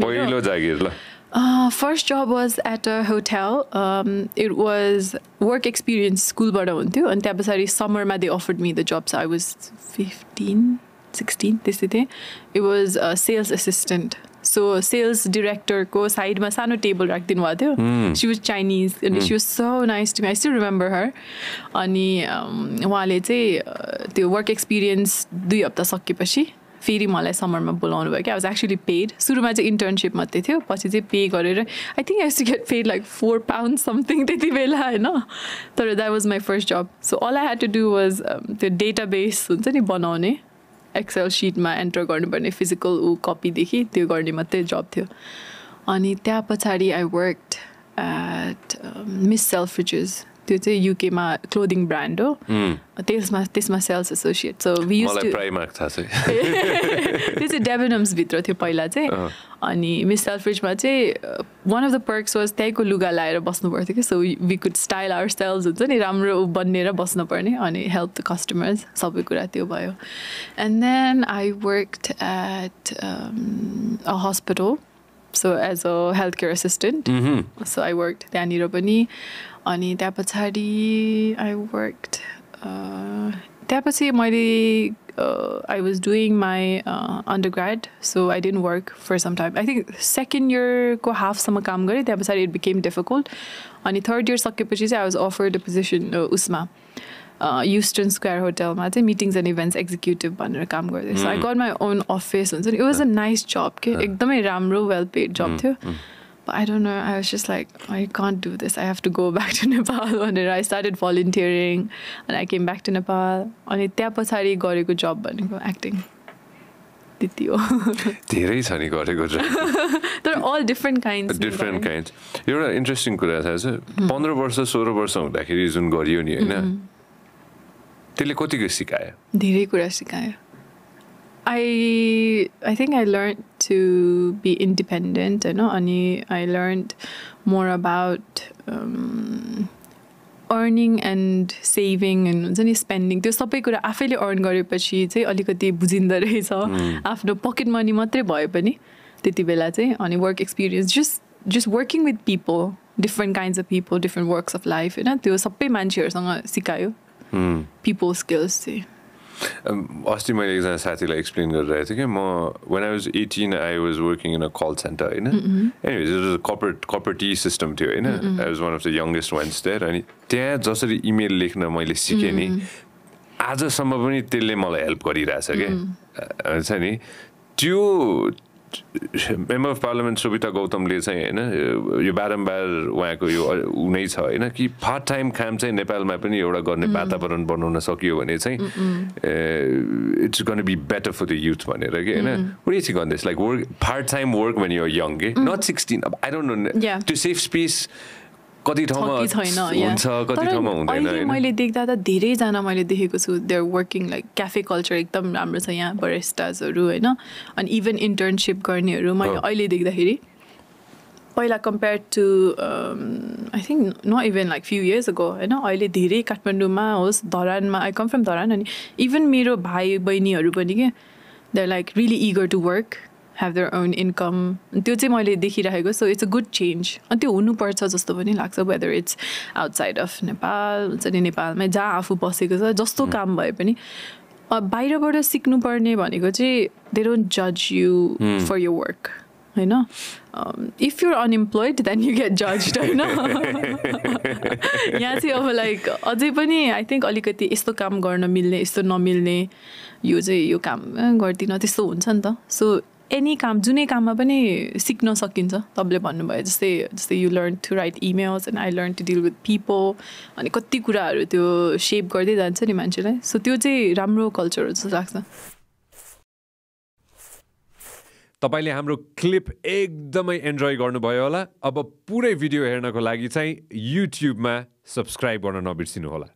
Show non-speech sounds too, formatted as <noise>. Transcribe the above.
पहिलो जागिर ल job was at a hotel. Um, it was work experience स्कुलबाट हुन्थ्यो अनि त्यहाँ पछाडि समरमा they offered me the job I was fifteen sixteen त्यस्तै थिएँ it was sales assistant so sales डिरेक्टरको साइडमा सानो टेबल राखिदिनु भएको थियो सी वाज चाइनिज अनि she was so nice to I still remember her अनि उहाँले चाहिँ त्यो वर्क एक्सपिरियन्स दुई हप्ता सकेपछि फेरि मलाई समरमा बोलाउनु भयो कि आई वाज एक्चुली पेड सुरुमा चाहिँ इन्टर्नसिप मात्रै थियो पछि चाहिँ पे गरेर I think I to get paid like four pound something त्यति बेला होइन? तर that was my first job so all I had to do was त्यो डेटा बेस हुन्छ नि बनाउने एक्सेल सिटमा एन्टर गर्नुपर्ने फिजिकल ऊ कपीदेखि त्यो गर्ने मात्रै जब थियो। अनि त्यहाँ पछाडि I work at Miss Selfridges त्यो चाहिँ युकेमा क्लोदिङ ब्रान्ड हो। त्यसमा त्यसमा सेल्स एसोसिएट सो त्यो चाहिँ डेभेनम्सभित्र थियो पहिला चाहिँ। अनि मिस सेल्फ्रिजमा चाहिँ one of the perks was त्यहीँको लुगा लगाएर बस्नु पर्थ्यो कि so we could style our styles हुन्छ नि राम्रो बनिएर बस्नुपर्ने। अनि हेल्प द कस्टमर्स सबै कुरा त्यो भयो। And then I worked at a hospital so as a health care assistant so I work त्यहाँनिर पनि अनि त्यहाँ पछाडि आई वर्कड त्यहाँपछि मैले I was doing my undergrad so I didn't work for some time I think second इयरको हाफसम्म काम गरेँ त्यहाँ पछाडि इट बिकेम डिफिकल्ट अनि थर्ड इयर सकेपछि चाहिँ I was offered a position उसमा युस्टन स्क्वायर होटलमा चाहिँ मिटिङ्स एन्ड इभेन्ट्स एक्जिक्युटिभ भनेर काम गर्दै so I got my own office हुन्छ नि। It was a nice job के एकदमै राम्रो वेल पेड जब थियो। I don't know. I was just like, I can't do this. I have to go <laughs> back to Nepal. And I started volunteering and I came back to Nepal. अनि त्यहाँ पछाडि गरेको जब भनेको acting त्यति हो। <laughs> धेरै छ नि गरेको तर all different kind different kind एउटा इन्ट्रेस्टिङ कुरा थाहा छ पन्ध्र वर्ष सोह्र वर्ष हुँदाखेरि जुन गरियो नि होइन? त्यसले कतिको सिकायो धेरै कुरा सिकायो I I think I learned to be independent होइन अनि I learned more about um, earning and saving हुन्छ नि स्पेन्डिङ त्यो सबै कुरा आफैले अर्न गरेपछि चाहिँ अलिकति बुझिँदो रहेछ आफ्नो पकेट मनी मात्रै भए पनि त्यति बेला चाहिँ अनि work experience just just working with people different kinds of people different works of life होइन त्यो सबै मान्छेहरूसँग सिकायो पिपल स्किल्स चाहिँ अस्ति मैले एकजना साथीलाई एक्सप्लेन गरिरहेको थिएँ कि म when I was eighteen I was working in a call centre होइन एनिवेज कर्पोरेट कर्पोरेटी सिस्टम थियो होइन I was one of the youngest ones there अनि त्यहाँ जसरी इमेल लेख्न मैले सिकेँ नि आजसम्म पनि त्यसले मलाई हेल्प गरिरहेछ क्या हुन्छ नि त्यो मेम्बर अफ पार्लियामेन्ट सुविता गौतमले चाहिँ होइन यो बारम्बार उहाँको यो ऊ नै छ होइन कि पार्ट टाइम काम चाहिँ नेपालमा पनि एउटा गर्ने वातावरण बनाउन सकियो भने चाहिँ it's gonna be better for the youth भनेर कि होइन you think on this like work part time work when you're young के नट सिक्सटिन अब आई डोन्ट नो. त्यो सेफ स्पेस कति ठाउँमा. हुन्छ कति ठाउँमा हुँदैन मैले देख्दा त धेरैजना मैले देखेको छु there working like cafe culture एकदम राम्रो छ यहाँ बरेस्टाजहरू होइन अनि इभन इन्टर्नसिप गर्नेहरू मैले। अहिले देख्दाखेरि पहिला कम्पेयर टु आई थिङ्क न even like few years ago होइन अहिले धेरै काठमाडौँमा होस् धरानमा आई कम फ्रम धरान अनि इभन मेरो भाइ बहिनीहरू पनि के they like really eager to work have their own income त्यो चाहिँ मैले देखिरहेको so it's a good change अनि त्यो हुनुपर्छ जस्तो पनि लाग्छ whether it's outside of Nepal हुन्छ नि नेपालमै जहाँ आफू बसेको छ जस्तो काम भए पनि। बाहिरबाट सिक्नुपर्ने भनेको चाहिँ दे डोन्ट जज यु फर यर वर्क होइन? If you're unemployed then you get जज होइन? <laughs> यहाँ चाहिँ अब लाइक अझै पनि आई थिङ्क अलिकति यस्तो काम गर्न मिल्ने यस्तो नमिल्ने यो चाहिँ यो काम गर्दिनँ त्यस्तो हुन्छ नि त। सो एनी काम जुनै काममा पनि सिक्न सकिन्छ। तपाईँले भन्नुभयो जस्तै जस्तै you learn to write emails and I learn to deal with people अनि कति कुराहरू त्यो सेप गर्दै जान्छ नि मान्छेलाई। सो त्यो चाहिँ राम्रो कल्चर हो जस्तो लाग्छ। तपाईँले हाम्रो क्लिप एकदमै इन्जोय गर्नुभयो होला। अब पुरै भिडियो हेर्नको लागि चाहिँ युट्युबमा सब्सक्राइब गर्न नबिर्सिनु होला